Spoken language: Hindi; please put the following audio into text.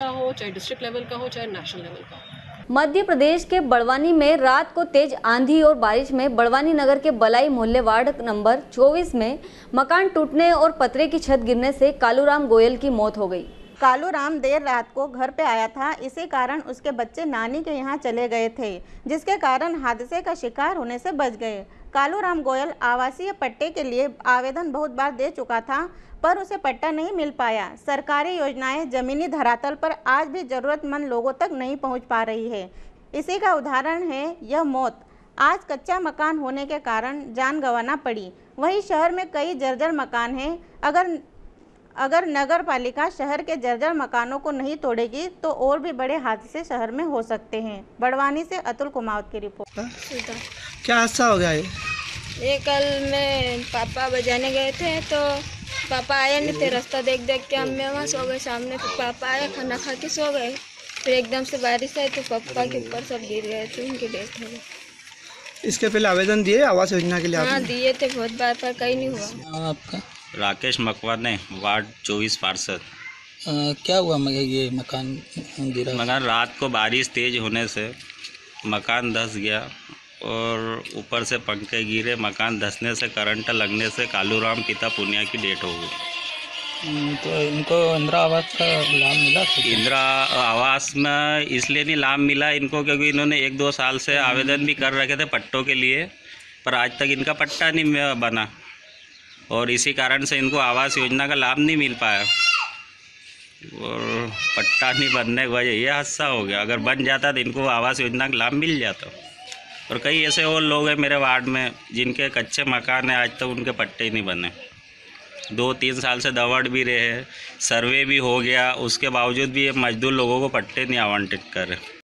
का हो, चाहे डिस्ट्रिक्ट लेवल का हो, चाहे नेशनल लेवल का हो। मध्य प्रदेश के बड़वानी में रात को तेज आंधी और बारिश में बड़वानी नगर के बलाई मोहल्ले वार्ड नंबर 24 में मकान टूटने और पतरे की छत गिरने से कालूराम गोयल की मौत हो गई। कालू राम देर रात को घर पे आया था। इसी कारण उसके बच्चे नानी के यहाँ चले गए थे, जिसके कारण हादसे का शिकार होने से बच गए। कालू राम गोयल आवासीय पट्टे के लिए आवेदन बहुत बार दे चुका था, पर उसे पट्टा नहीं मिल पाया। सरकारी योजनाएँ जमीनी धरातल पर आज भी ज़रूरतमंद लोगों तक नहीं पहुँच पा रही है। इसी का उदाहरण है यह मौत। आज कच्चा मकान होने के कारण जान गंवाना पड़ी। वहीं शहर में कई जर्जर मकान हैं। अगर अगर नगर पालिका शहर के जर्जर मकानों को नहीं तोड़ेगी तो और भी बड़े हादसे शहर में हो सकते हैं। बड़वानी से अतुल कुमावत की रिपोर्ट। क्या हादसा हो गया ये? ये कल मैं पापा बजाने गए थे तो पापा आए नहीं थे रास्ता देख देख के हम मैं वहाँ सो गए सामने फिर पापा आए खाना खा के सो गए। फिर एकदम से बारिश आई तो पापा के ऊपर सब गिर गए थे उनकी डेथ हो गई इसके पहले आवेदन दिए आवास योजना के लिए हाँ दिए थे बहुत बार पर कहीं नहीं हुआ। हाँ, आपका? राकेश मकवाने वार्ड चौबीस पार्षद। क्या हुआ मगर ये मकान गिरा? मगर रात को बारिश तेज होने से मकान धस गया और ऊपर से पंखे गिरे मकान धसने से करंट लगने से कालूराम पिता पुनिया की डेट हो गई। तो इनको इंदिरा आवास का लाभ मिला? इंदिरा आवास में इसलिए नहीं लाभ मिला इनको क्योंकि इन्होंने एक दो साल से आवेदन भी कर रखे थे पट्टों के लिए पर आज तक इनका पट्टा नहीं बना। और इसी कारण से इनको आवास योजना का लाभ नहीं मिल पाया। और पट्टा नहीं बनने की वजह यह हादसा हो गया। अगर बन जाता तो इनको आवास योजना का लाभ मिल जाता। और कई ऐसे और लोग हैं मेरे वार्ड में, जिनके कच्चे मकान हैं, आज तक तो उनके पट्टे ही नहीं बने। दो तीन साल से दवड़ भी रहे सर्वे भी हो गया, उसके बावजूद भी ये मजदूर लोगों को पट्टे नहीं आवंटित कर रहे।